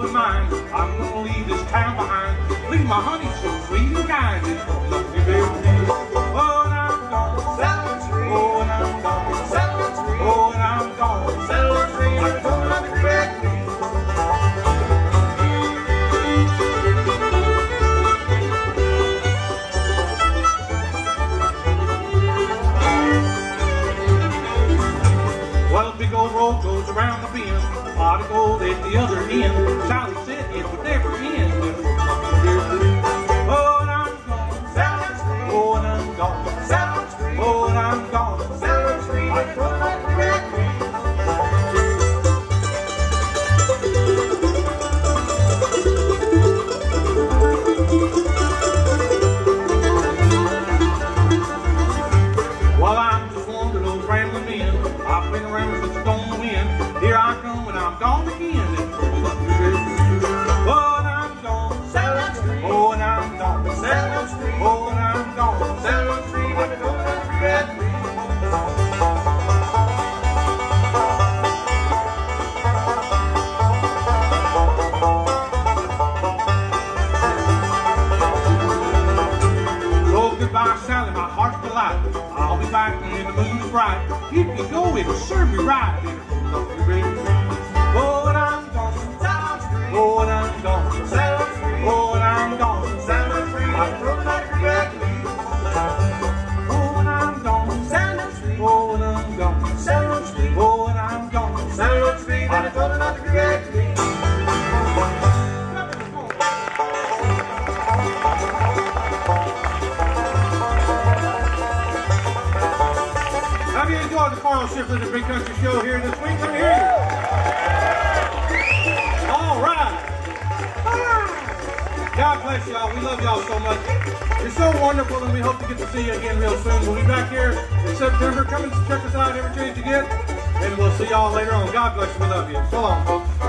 the mine. I'm gonna leave this town behind. Leave my honey so sweet and kind. It's gonna love me very big old road goes around the bend. Pot of gold at the other end. Charlie said it would never end. I've been around since the storm wind. Here I come and I'm gone again. When the moon's bright. If you go, serve me right. It'll Enjoyed the Shiflett the Big Country Show here this week? Let me hear you. All right. God bless y'all. We love y'all so much. You're so wonderful, and we hope to get to see you again real soon. We'll be back here in September. Come and check us out every chance you get, and we'll see y'all later on. God bless you. We love you. So long, folks.